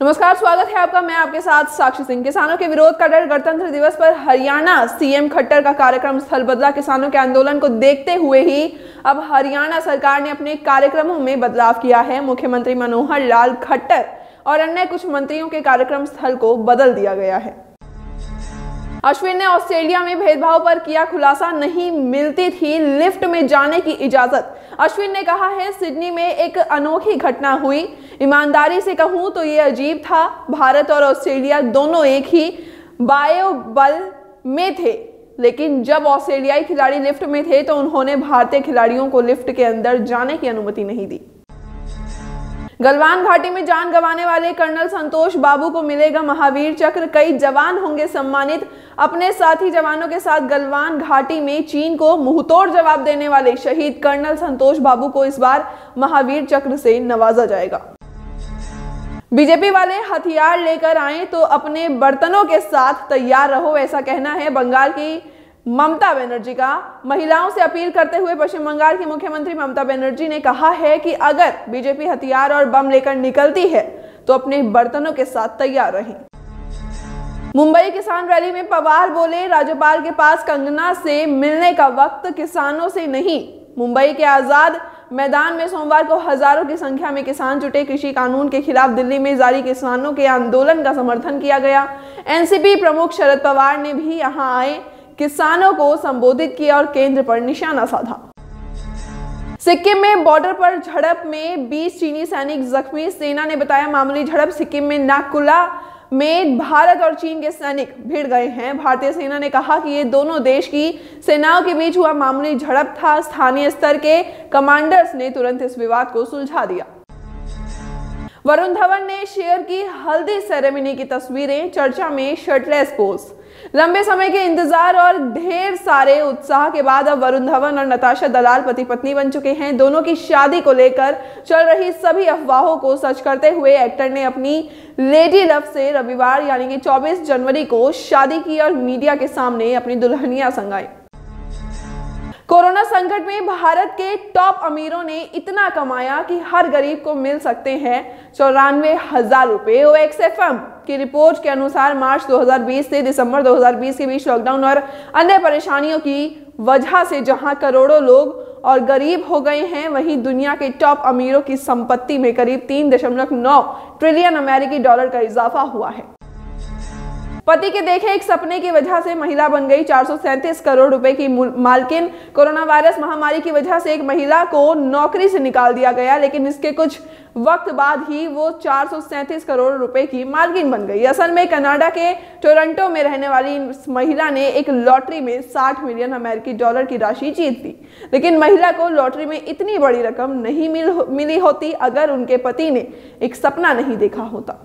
नमस्कार, स्वागत है आपका। मैं आपके साथ साक्षी सिंह। किसानों के विरोध का डर गणतंत्र दिवस पर हरियाणा सीएम खट्टर का कार्यक्रम स्थल बदला। किसानों के आंदोलन को देखते हुए ही अब हरियाणा सरकार ने अपने कार्यक्रमों में बदलाव किया है। मुख्यमंत्री मनोहर लाल खट्टर और अन्य कुछ मंत्रियों के कार्यक्रम स्थल को बदल दिया गया है। अश्विन ने ऑस्ट्रेलिया में भेदभाव पर किया खुलासा, नहीं मिलती थी लिफ्ट में जाने की इजाज़त। अश्विन ने कहा है, सिडनी में एक अनोखी घटना हुई। ईमानदारी से कहूँ तो ये अजीब था। भारत और ऑस्ट्रेलिया दोनों एक ही बायो बल में थे। लेकिन जब ऑस्ट्रेलियाई खिलाड़ी लिफ्ट में थे तो उन्होंने भारतीय खिलाड़ियों को लिफ्ट के अंदर जाने की अनुमति नहीं दी। गलवान घाटी में जान गंवाने वाले कर्नल संतोष बाबू को मिलेगा महावीर चक्र। कई जवान होंगे सम्मानित। अपने साथी जवानों के साथ गलवान घाटी में चीन को मुंहतोड़ जवाब देने वाले शहीद कर्नल संतोष बाबू को इस बार महावीर चक्र से नवाजा जाएगा। बीजेपी वाले हथियार लेकर आए तो अपने बर्तनों के साथ तैयार रहो, ऐसा कहना है बंगाल की ममता बनर्जी का। महिलाओं से अपील करते हुए पश्चिम बंगाल की मुख्यमंत्री ममता बनर्जी ने कहा है कि अगर बीजेपी हथियार और बम लेकर निकलती है तो अपने बर्तनों के साथ तैयार रहें। मुंबई किसान रैली में पवार बोले, राज्यपाल के पास कंगना से मिलने का वक्त किसानों से नहीं। मुंबई के आज़ाद मैदान में सोमवार को हज़ारों की संख्या में किसान जुटे। कृषि कानून के खिलाफ दिल्ली में जारी किसानों के आंदोलन का समर्थन किया गया। एनसीपी प्रमुख शरद पवार ने भी यहाँ आए, किसानों को संबोधित किया और केंद्र पर निशाना साधा। सिक्किम में बॉर्डर पर झड़प में 20 चीनी सैनिक जख्मी। सेना ने बताया मामूली झड़प सिक्किम में नाकुला में भारत और चीन के सैनिक भिड़ गए हैं। भारतीय सेना ने कहा कि ये दोनों देश की सेनाओं के बीच हुआ मामूली झड़प था। स्थानीय स्तर के कमांडर्स ने तुरंत इस विवाद को सुलझा दिया। वरुण धवन ने शेयर की हल्दी सेरेमनी की तस्वीरें, चर्चा में शर्टलेस पोस्ट लंबे समय के इंतज़ार और ढेर सारे उत्साह के बाद अब वरुण धवन और नताशा दलाल पति पत्नी बन चुके हैं। दोनों की शादी को लेकर चल रही सभी अफवाहों को सच करते हुए एक्टर ने अपनी लेडी लव से रविवार यानी कि 24 जनवरी को शादी की और मीडिया के सामने अपनी दुल्हनिया संगाई। कोरोना संकट में भारत के टॉप अमीरों ने इतना कमाया कि हर गरीब को मिल सकते हैं। चौरानवे हज़ार रुपए ओ एक्स एफ़ एम की रिपोर्ट के अनुसार मार्च 2020 से दिसंबर 2020 के बीच लॉकडाउन और अन्य परेशानियों की वजह से जहाँ करोड़ों लोग और गरीब हो गए हैं, वहीं दुनिया के टॉप अमीरों की संपत्ति में करीब तीन दशमलव नौ ट्रिलियन अमेरिकी डॉलर का इजाफा हुआ है। पति के देखे एक सपने की वजह से महिला बन गई। चार सौ सैंतीस करोड़ रुपए की मालकिन। कोरोना वायरस महामारी की वजह से एक महिला को नौकरी से निकाल दिया गया, लेकिन इसके कुछ वक्त बाद ही वो चार सौ सैंतीस करोड़ रुपए की मालकिन बन गई। असल में कनाडा के टोरंटो में रहने वाली महिला ने एक लॉटरी में 60 मिलियन अमेरिकी डॉलर की राशि जीत ली। लेकिन महिला को लॉटरी में इतनी बड़ी रकम नहीं मिल मिली होती अगर उनके पति ने एक सपना नहीं देखा होता।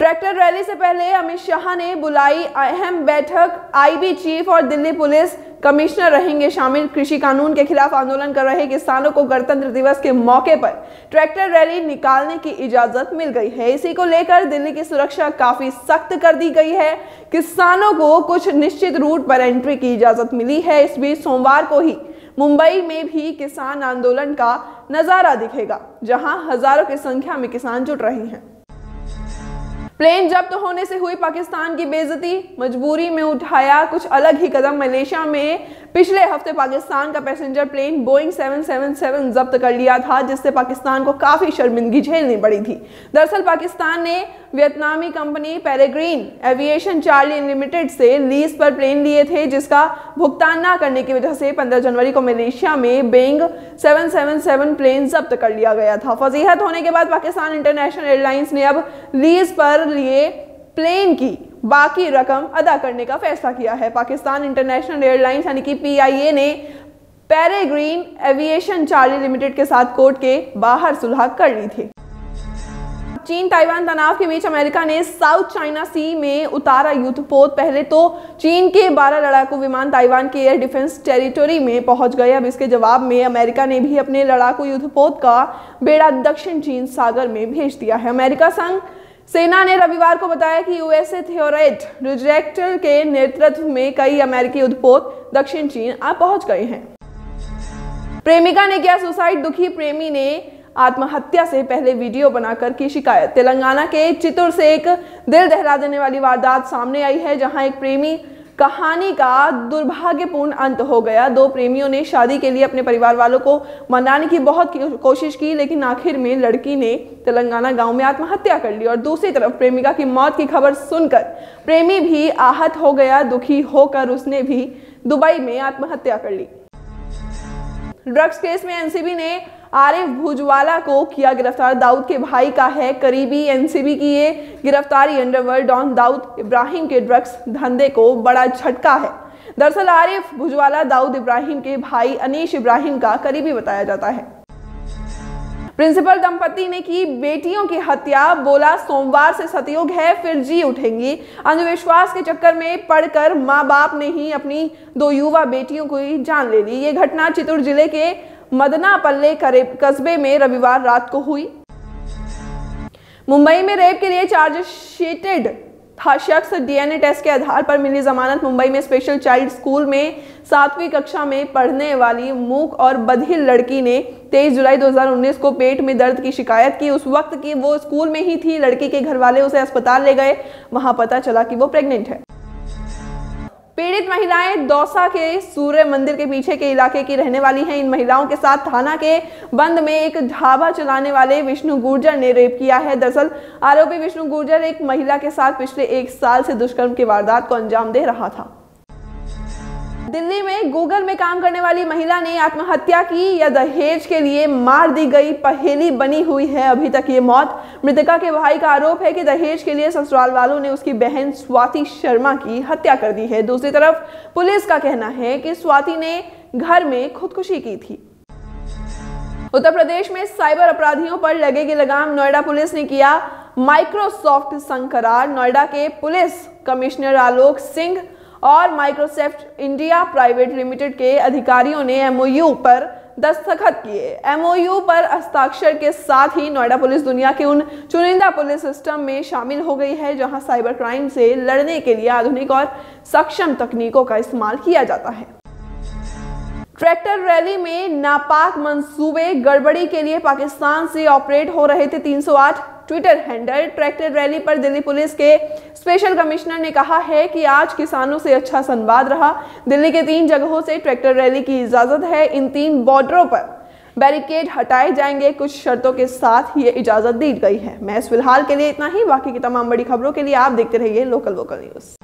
ट्रैक्टर रैली से पहले अमित शाह ने बुलाई अहम बैठक। आईबी चीफ और दिल्ली पुलिस कमिश्नर रहेंगे शामिल। कृषि कानून के खिलाफ आंदोलन कर रहे किसानों को गणतंत्र दिवस के मौके पर ट्रैक्टर रैली निकालने की इजाज़त मिल गई है। इसी को लेकर दिल्ली की सुरक्षा काफ़ी सख्त कर दी गई है। किसानों को कुछ निश्चित रूट पर एंट्री की इजाज़त मिली है। इस बीच सोमवार को ही मुंबई में भी किसान आंदोलन का नज़ारा दिखेगा, जहाँ हज़ारों की संख्या में किसान जुट रहे हैं। प्लेन जब्त होने से हुई पाकिस्तान की बेजती मजबूरी में उठाया कुछ अलग ही कदम मलेशिया में। पिछले हफ़्ते पाकिस्तान का पैसेंजर प्लेन बोइंग 777 जब्त कर लिया था, जिससे पाकिस्तान को काफ़ी शर्मिंदगी झेलनी पड़ी थी। दरअसल पाकिस्तान ने वियतनामी company Peregrine Aviation Charlie Limited से लीज पर प्लेन लिए थे, जिसका भुगतान न करने की वजह से 15 जनवरी को मलेशिया में बेंग 777 प्लेन जब्त कर लिया गया था। फजीहत होने के बाद पाकिस्तान इंटरनेशनल एयरलाइंस ने अब लीज पर लिए प्लेन की बाकी रकम अदा करने का फैसला किया है। पाकिस्तान इंटरनेशनल एयरलाइंस यानी कि पीआईए ने पेरेग्रीन एविएशन चार्ली लिमिटेड के साथ कोर्ट के बाहर सुलह कर ली थी। चीन ताइवान तनाव के बीच अमेरिका ने साउथ चाइना सी में उतारा युद्धपोत पहले तो चीन के 12 लड़ाकू विमान ताइवान के एयर डिफेंस टेरिटोरी में पहुँच गए। अब इसके जवाब में अमेरिका ने भी अपने लड़ाकू युद्धपोत का बेड़ा दक्षिण चीन सागर में भेज दिया है। अमेरिका संघ सेना ने रविवार को बताया कि यूएसए थियोरेट रिजेक्टर के नेतृत्व में कई अमेरिकी उद्पोत दक्षिण चीन आ पहुँच गए हैं। प्रेमिका ने किया सुसाइड, दुखी प्रेमी ने आत्महत्या से पहले वीडियो बनाकर की शिकायत। तेलंगाना के चितुर से एक दिल दहला देने वाली वारदात सामने आई है, जहाँ एक प्रेमी कहानी का दुर्भाग्यपूर्ण अंत हो गया। दो प्रेमियों ने शादी के लिए अपने परिवार वालों को मनाने की बहुत कोशिश की, लेकिन आखिर में लड़की ने तेलंगाना गाँव में आत्महत्या कर ली और दूसरी तरफ़ प्रेमिका की मौत की खबर सुनकर प्रेमी भी आहत हो गया, दुखी होकर उसने भी दुबई में आत्महत्या कर ली। ड्रग्स केस में एनसीबी ने आरिफ भुजवाला को किया गिरफ़्तार। दाऊद के भाई का है करीबी एनसीबी की ये गिरफ्तारी। अंडरवर्ल्ड डॉन दाऊद इब्राहिम के ड्रग्स धंधे को बड़ा झटका है। दरअसल आरिफ भुजवाला, दाऊद इब्राहिम के भाई अनीश इब्राहिम का करीबी बताया जाता है। प्रिंसिपल दंपति ने की बेटियों की हत्या, बोला सोमवार से सतयुग है, फिर जी उठेंगी। अंधविश्वास के चक्कर में पढ़कर माँ बाप ने ही अपनी दो युवा बेटियों को ही जान ले ली। ये घटना चित्तौड़ ज़िले के मदनापल्ले कस्बे में रविवार रात को हुई। मुंबई में रेप के लिए चार्जशीटेड था शख्स डीएनए टेस्ट के आधार पर मिली जमानत। मुंबई में स्पेशल चाइल्ड स्कूल में सातवीं कक्षा में पढ़ने वाली मूक और बधिर लड़की ने 23 जुलाई 2019 को पेट में दर्द की शिकायत की। उस वक्त की वो स्कूल में ही थी। लड़की के घर वाले उसे अस्पताल ले गए। वहाँ पता चला कि वो प्रेग्नेंट है। पीड़ित महिलाएँ दौसा के सूर्य मंदिर के पीछे के इलाके की रहने वाली हैं। इन महिलाओं के साथ थाना के बंद में एक ढाबा चलाने वाले विष्णु गुर्जर ने रेप किया है। दरअसल, आरोपी विष्णु गुर्जर एक महिला के साथ पिछले एक साल से दुष्कर्म की वारदात को अंजाम दे रहा था। दिल्ली में गूगल में काम करने वाली महिला ने आत्महत्या की या दहेज के लिए मार दी गई पहेली बनी हुई है। अभी तक ये मौत मृतका के भाई का आरोप है कि दहेज के लिए ससुराल वालों ने उसकी बहन स्वाति शर्मा की हत्या कर दी है। दूसरी तरफ़ पुलिस का कहना है कि स्वाति ने घर में खुदकुशी की थी। उत्तर प्रदेश में साइबर अपराधियों पर लगेगी लगाम। नोएडा पुलिस ने किया माइक्रोसॉफ्ट संकरार। नोएडा के पुलिस कमिश्नर आलोक सिंह और माइक्रोसॉफ्ट इंडिया प्राइवेट लिमिटेड के अधिकारियों ने एमओयू पर दस्तखत किए। एमओयू पर हस्ताक्षर के साथ ही नोएडा पुलिस दुनिया के उन चुनिंदा पुलिस सिस्टम में शामिल हो गई है, जहाँ साइबर क्राइम से लड़ने के लिए आधुनिक और सक्षम तकनीकों का इस्तेमाल किया जाता है। ट्रैक्टर रैली में नापाक मंसूबे गड़बड़ी के लिए पाकिस्तान से ऑपरेट हो रहे थे 308 ट्विटर हैंडल ट्रैक्टर रैली पर दिल्ली पुलिस के स्पेशल कमिश्नर ने कहा है कि आज किसानों से अच्छा संवाद रहा। दिल्ली के तीन जगहों से ट्रैक्टर रैली की इजाज़त है। इन तीन बॉर्डरों पर बैरिकेड हटाए जाएँगे। कुछ शर्तों के साथ ये इजाज़त दी गई है। मैं फ़िलहाल के लिए इतना ही। बाकी की तमाम बड़ी खबरों के लिए आप देखते रहिए लोकल वोकल न्यूज़